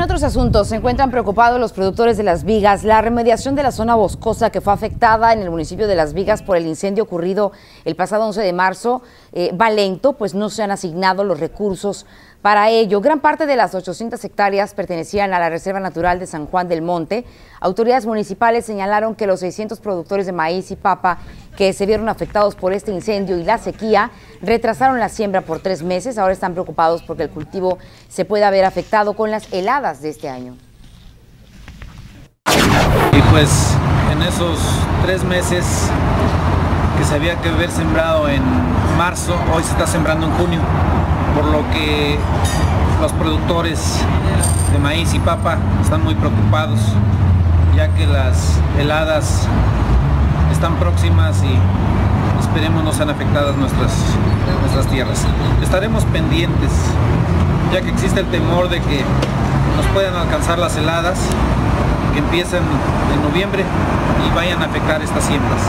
en otros asuntos, se encuentran preocupados los productores de Las Vigas. La remediación de la zona boscosa que fue afectada en el municipio de Las Vigas por el incendio ocurrido el pasado 11 de marzo eh, va lento, pues no se han asignado los recursos para ello. Gran parte de las 800 hectáreas pertenecían a la Reserva Natural de San Juan del Monte. Autoridades municipales señalaron que los 600 productores de maíz y papa que se vieron afectados por este incendio y la sequía retrasaron la siembra por tres meses. Ahora están preocupados porque el cultivo se puede haber afectado con las heladas de este año. Y pues en esos tres meses que se había que haber sembrado en marzo, hoy se está sembrando en junio por lo que los productores de maíz y papa están muy preocupados, ya que las heladas están próximas y esperemos no sean afectadas nuestras, nuestras tierras. Estaremos pendientes, ya que existe el temor de que nos puedan alcanzar las heladas que empiecen en noviembre y vayan a afectar estas siembras.